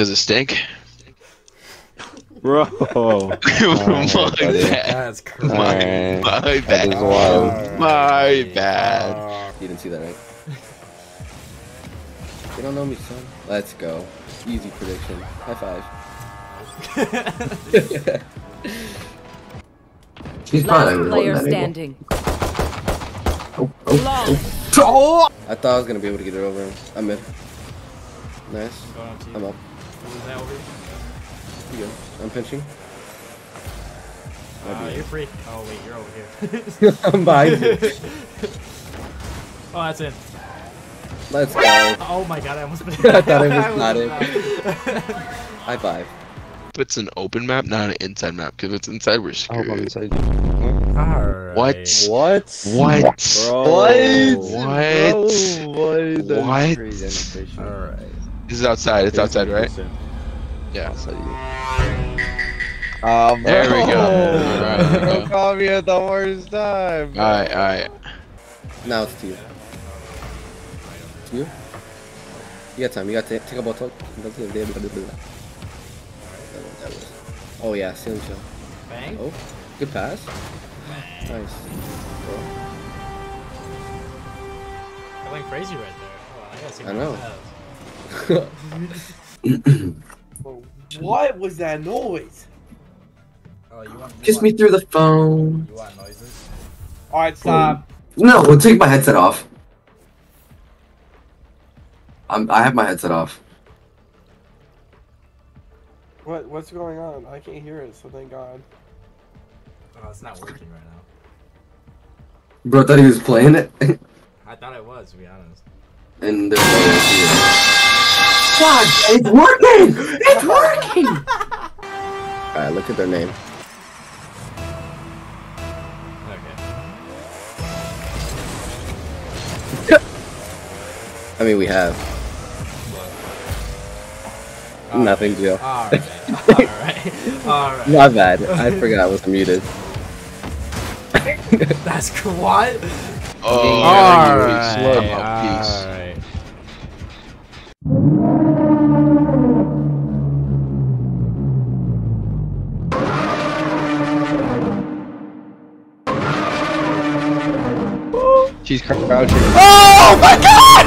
Does it stink? Bro. my bad. That's crazy. My, Alright. my bad. is wild. My bad. Oh. You didn't see that, right? You don't know me, son. Let's go. Easy prediction. High five. She's Last not player standing. Oh, oh, Long. Oh! I thought I was gonna be able to get it over him. I'm in. Nice. Going up to you. I'm up. What was that over here? You good. I'm pinching. Uh, you're free. Oh wait, you're over here. I'm behind you. oh, that's it. Let's go. Oh my god, I almost. I thought it was I not it. High five. If it's an open map, not an inside map, because if it's inside, we're I hope I'm screwed. inside. Alright. What? What? What? Bro. What? Bro, what? That's What? crazy animation. Alright. This is outside. It's outside, right? Yeah. Outside you. Um, There we go. bro. Alright, there we Don't go. call me at the worst time. Alright, alright. Now it's to you. To you? You got time. You got to take a bottle. Oh yeah, ceiling shell. Bang. Oh, good pass. Nice. I went crazy right there. Oh, I I what know. That What was that noise? Oh, you want, you Kiss want, me through the phone. You want noises? Alright, stop. No, well, take my headset off. I'm, I have my headset off. What what's going on? I can't hear it, so thank God. Oh, it's not working right now. Bro thought he was playing it. I thought it was, to be honest. And there's no God, it's working! It's working! Alright, look at their name. Okay. I mean, we have. Nothing, Joe. Alright. Alright. Alright. My bad. I forgot I was muted. That's cool. What? Oh, Alright. peace. Oh, peace. Alright. She's crouching. Oh, oh my god!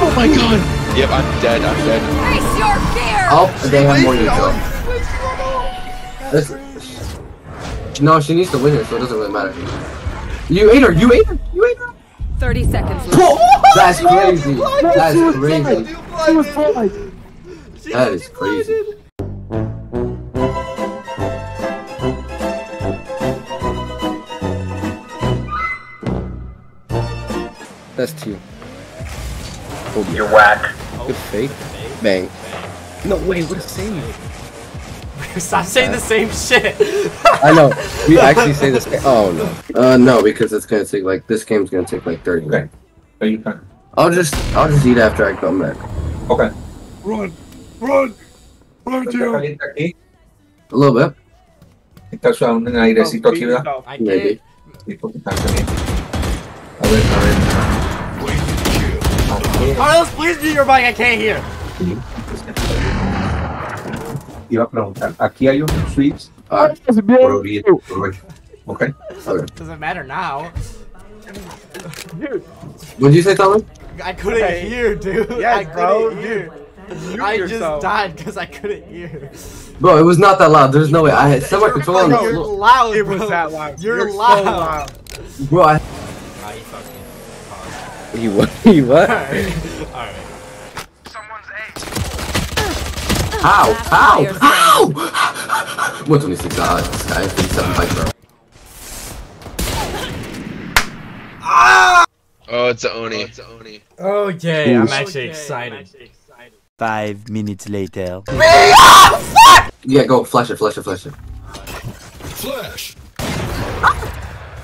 Oh my god! Yep, I'm dead. I'm dead. Face your fear. Oh, they have more neutral. This- No, she needs to win it, so it doesn't really matter. You ate her! You ate her! You ate her! 30 seconds left. That's crazy! That's crazy! That is crazy. That's two. Oh, You're whack. good fake. Bang. No way, what a save. Stop saying the same shit. I know. We actually say this. Oh no. Uh, no, because it's gonna take like this game's gonna take like 30 Okay. minutes. So you can. I'll just I'll just eat after I come back. Okay. Run! Run! Run, ¿Está? A little bit, ¿Está suave un airecito aquí, verdad? Maybe. Sí, porque está caliente. A ver, a ver. Carlos, please mute your mic. I can't hear. Iba a preguntar, aquí hay un switch Alright, por oriente, por ocho. Ok. okay. Doesn't matter now. What'd you say, Tommy? I couldn't Hey. hear, dude. Yes, I couldn't hear. Mute I yourself. just died because I couldn't hear. Bro, it was not that loud. There's no way. I had set my control on You're floor. loud, It was that loud. You're, You're loud. so loud. Bro, I, Ah, you fucked me. You what? You what? Alright. Alright. Ow, Last ow, player ow! 126, uh, this guy, 57 fight, bro. Oh, it's a Oni. It's a Oni. Okay, I'm actually excited. Five minutes later. Yeah, go, flash it, flash it, flash it.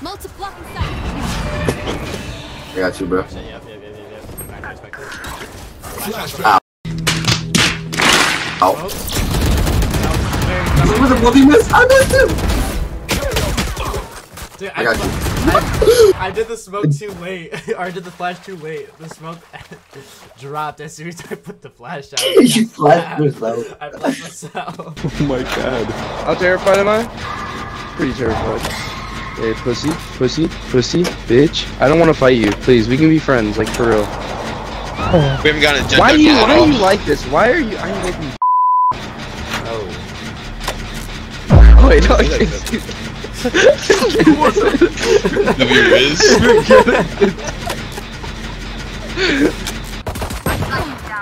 Multi-blocking sight. I got you, bro. Yep, Ow. Oh. With a bloody miss, I missed him! Dude, I got you. I did the smoke too late. or I did the flash too late. The smoke dropped as soon as I put the flash out. You flashed yourself. I flashed myself. Oh my god. How terrified am I? Pretty terrified. Hey, pussy, pussy, pussy, bitch. I don't want to fight you. Please, we can be friends, like for real. We haven't gotten a Why are you? Why are you like this? Why are you? Are you making? Oh. Wait, no, I can't see. W Riz.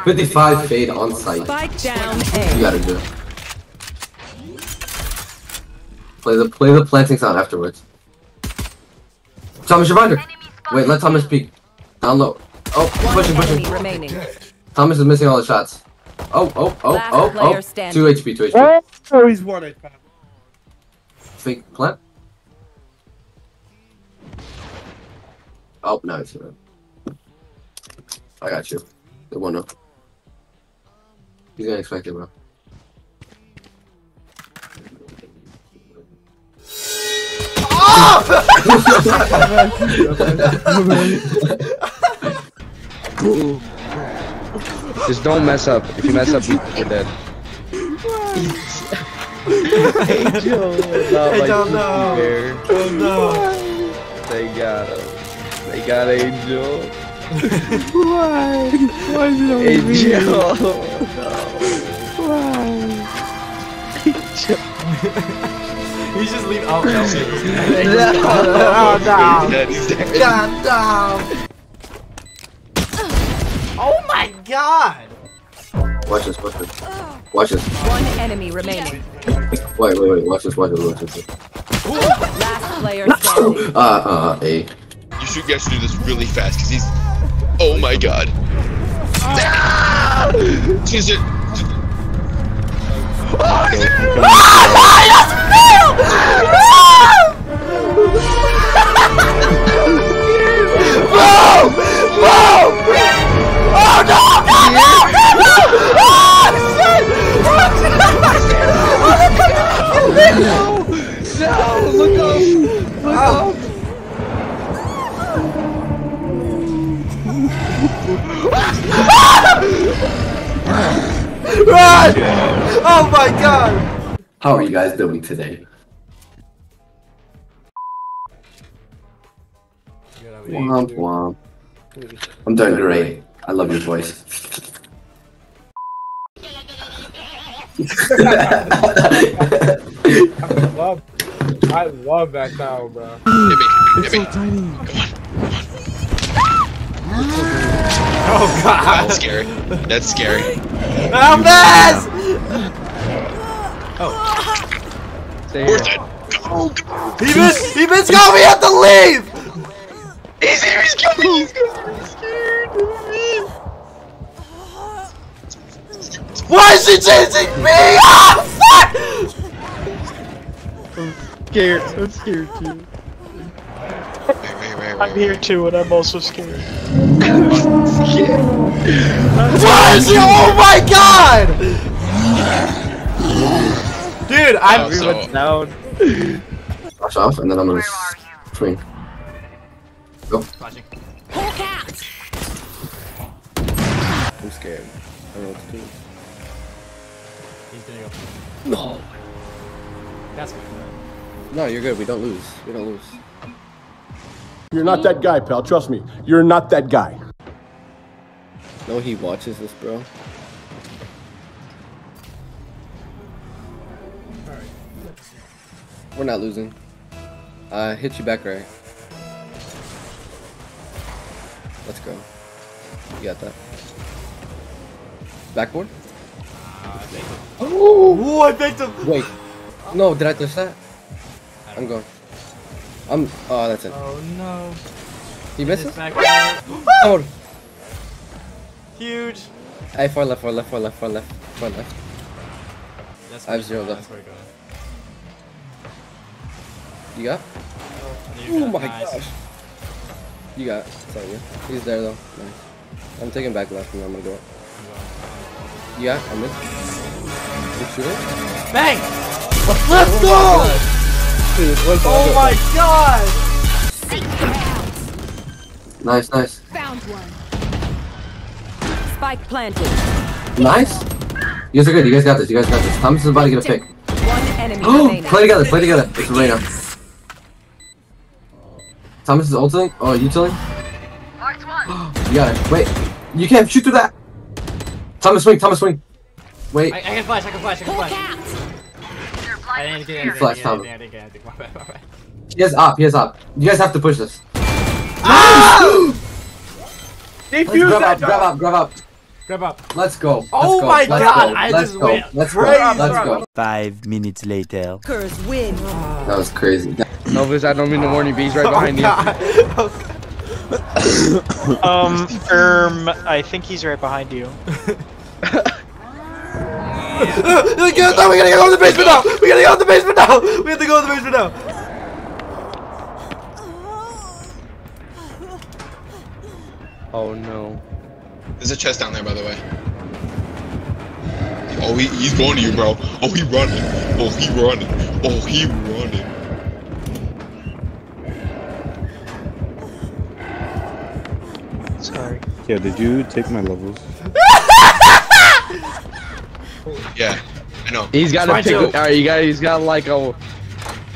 55 fade on site. Spike down You gotta do it. Play the play the planting sound afterwards. Thomas, you're under. Wait, let Thomas peek. Down low. Oh, One pushing, pushing. remaining. Thomas is missing all the shots. Oh, oh, oh, Last oh, oh. Two HP, two HP. Oh, he's won it. Fake plant. Oh, no, it's not. I got you. The one up. He's gonna expect it, bro. Just don't mess up. If you mess up, we- we're dead. Angel, not I like don't know. Bear. Oh no. They got him. They got Angel. Why? Why is it always Angel. Why? Oh, Angel. He's just leaving. Oh no. Oh, no. He's dead. God damn. Oh my god. Watch this, watch this. Watch this. One enemy remaining. Wait, wait, wait. Watch this, watch this, watch this. Last player standing. Uh, uh, A. You should guys should do this really fast because he's. Oh my god. Ah! Just it. Run! Oh my god. How are you guys doing today? Womp womp. I'm doing great. I love your voice. I love, I love that sound, bro. Hit me. Hit me. Oh god. That's scary. That's scary. I'm this! Stay here. dead. Go, go. He missed! He missed! Go! We have to leave! He's here. He's coming. He's coming. He's scared. Why is she chasing me? Ah, fuck! Scared. I'm scared too. Wait, wait, wait, I'm here too, and I'm also scared. Why is she? Oh my god! Dude, oh, I'm. Oh, so- down. Watch off, and then I'm gonna s- swing. Flashing. I'm scared. I don't know what to do. He's gonna go. No. That's me. No, you're good. We don't lose. We don't lose. You're not that guy, pal. Trust me. You're not that guy. No, he watches this, bro. We're not losing. Uh, hit you back right. Let's go. You got that. Backboard? Ooh, I picked him. Wait. No, did I touch that? I'm going. I'm. Oh, that's it. Oh no. He misses? Back Oh! Huge. Hey, far left, far left, far left, far left, far left. That's I have zero that's left. Where it goes. You got? And you're Oh gonna- my nice. gosh. You got. it. It's on you. He's there though. Nice. I'm taking back left and I'm gonna go up. You got? I missed. You shoot it? Bang! Let's go! Dude, it's one Oh my god! Nice, nice. Found one. Spike planted. Nice. You guys are good. You guys got this. You guys got this. Thomas is about to get a pick. One enemy Oh, remaining. play together. Play together. It's Reyna. Thomas is ulting. Oh, you tilling? you got it. Wait. You can't shoot through that. Thomas swing. Thomas swing. Wait. I, I can flash, I can flash, I can flash. I didn't get anything, Flash I Tom. didn't, I didn't get anything. My bad, my bad. He has op. He has op. You guys have to push this. Let's Defuse grab that up. Grab up. Grab up. Grab up. Let's go. Let's Oh go. my Let's God, Go. I Let's just go. went Let's go. Let's go. Five minutes later. Hackers win. That was crazy. Novus, I don't mean to warn you, but he's right Oh behind you. god. Um, Erm, I think he's right behind you. we gotta go in the basement now! We gotta go in the basement now! We have to go in the basement now! Oh no. There's a chest down there, by the way. Oh, he, he's going to you, bro. Oh, he running. Oh, he running. Oh, he running. Sorry. Yeah, did you take my levels? Yeah, I know. He's got to Fine, pick. Alright, you got. He's got like a.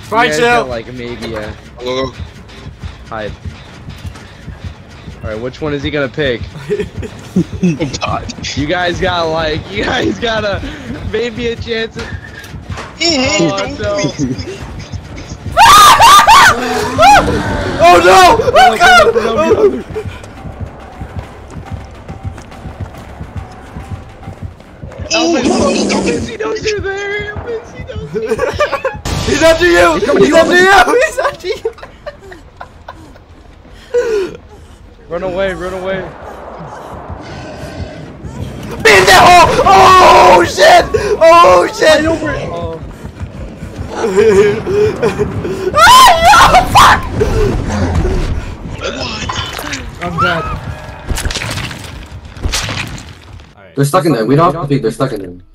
Fine, you guys Joe. got, Like maybe a Go, go, go. hide. Alright, which one is he gonna pick? Oh, God. You guys got like. You guys got a maybe a chance. Of, oh, oh no. Oh no! Oh god! Oh, Elvis, oh, he knows you're there. Elvis, he knows you're there. He's after you! He's after you! He's after you! Run away, run away. Be in that hole! Oh shit! Oh shit! Oh. ah, no, fuck! I'm dead. They're stuck in there. We don't have to peek. They're stuck in there.